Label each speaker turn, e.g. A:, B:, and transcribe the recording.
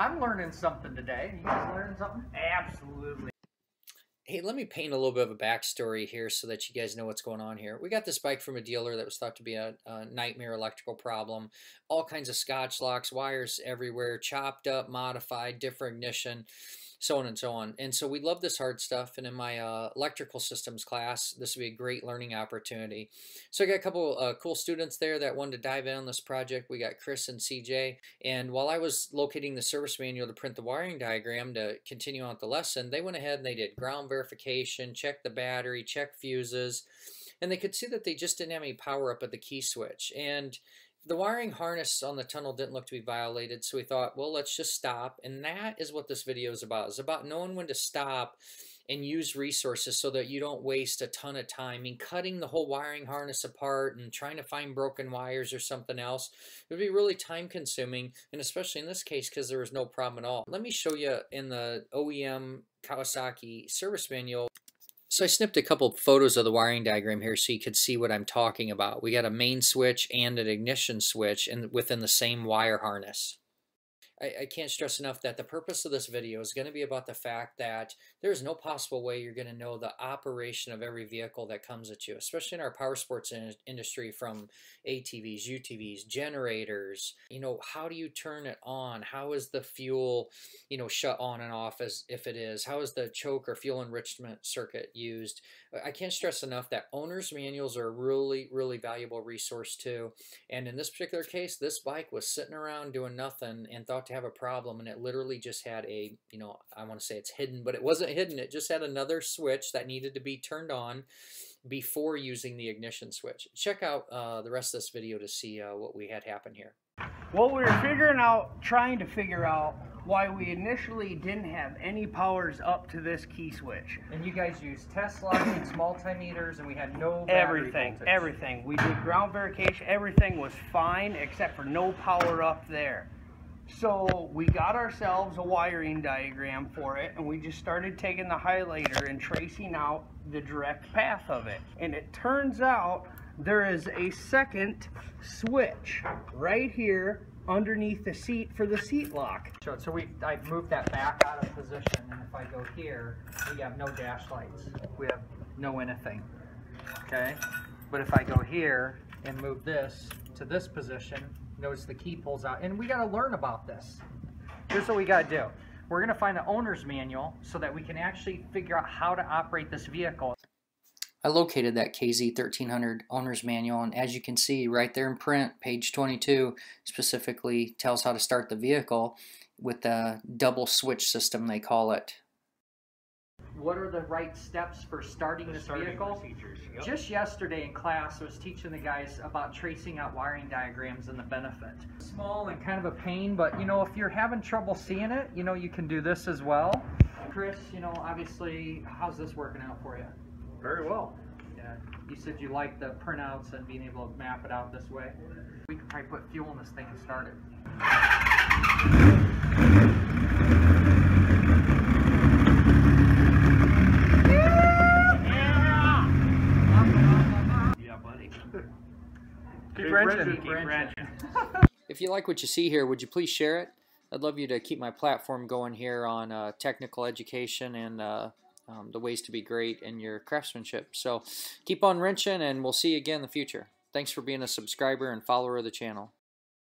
A: I'm learning something today. You guys learning something?
B: Absolutely.
C: Hey, let me paint a little bit of a backstory here so that you guys know what's going on here. We got this bike from a dealer that was thought to be a, a, nightmare electrical problem. All kinds of scotch locks, wires everywhere, chopped up, modified, different ignition so on and so on. And so we love this hard stuff. And in my uh, electrical systems class, this would be a great learning opportunity. So I got a couple uh, cool students there that wanted to dive in on this project. We got Chris and CJ. And while I was locating the service manual to print the wiring diagram to continue on the lesson, they went ahead and they did ground verification, checked the battery, check fuses, and they could see that they just didn't have any power up at the key switch. And the wiring harness on the tunnel didn't look to be violated, so we thought, well, let's just stop. And that is what this video is about. It's about knowing when to stop and use resources so that you don't waste a ton of time in cutting the whole wiring harness apart and trying to find broken wires or something else. It would be really time consuming, and especially in this case because there was no problem at all. Let me show you in the OEM Kawasaki service manual so I snipped a couple photos of the wiring diagram here so you could see what I'm talking about. We got a main switch and an ignition switch and within the same wire harness. I, I can't stress enough that the purpose of this video is going to be about the fact that there's no possible way you're going to know the operation of every vehicle that comes at you, especially in our power sports in industry from ATVs, UTVs, generators. You know, how do you turn it on? How is the fuel, you know, shut on and off as if it is? How is the choke or fuel enrichment circuit used? I can't stress enough that owner's manuals are a really, really valuable resource too. And in this particular case, this bike was sitting around doing nothing and thought to have a problem and it literally just had a, you know, I want to say it's hidden, but it wasn't hidden. It just had another switch that needed to be turned on before using the ignition switch. Check out uh, the rest of this video to see uh, what we had happen here.
B: Well, we were figuring out, trying to figure out why we initially didn't have any powers up to this key switch.
A: And you guys used test light and multimeters, and we had no
B: everything,
A: voltage.
B: everything. We did ground verification. Everything was fine except for no power up there. So we got ourselves a wiring diagram for it and we just started taking the highlighter and tracing out the direct path of it. And it turns out there is a second switch right here underneath the seat for the seat lock.
A: So so we, I moved that back out of position and if I go here, we have no dash lights. We have no anything, okay? But if I go here and move this to this position, Notice the key pulls out. And we got to learn about this. Here's what we got to do. We're going to find the owner's manual so that we can actually figure out how to operate this vehicle.
C: I located that KZ1300 owner's manual and as you can see right there in print, page 22 specifically tells how to start the vehicle with the double switch system they call it
A: what are the right steps for starting the this starting vehicle. Yep. Just yesterday in class, I was teaching the guys about tracing out wiring diagrams and the benefit. Small and kind of a pain, but you know, if you're having trouble seeing it, you know, you can do this as well. Chris, you know, obviously, how's this working out for you?
D: Very well.
A: Yeah, you said you like the printouts and being able to map it out this way. We could probably put fuel in this thing and start it.
D: Keep wrenching. Keep wrenching.
C: if you like what you see here, would you please share it? I'd love you to keep my platform going here on uh, technical education and uh, um, the ways to be great in your craftsmanship. So keep on wrenching, and we'll see you again in the future. Thanks for being a subscriber and follower of the channel.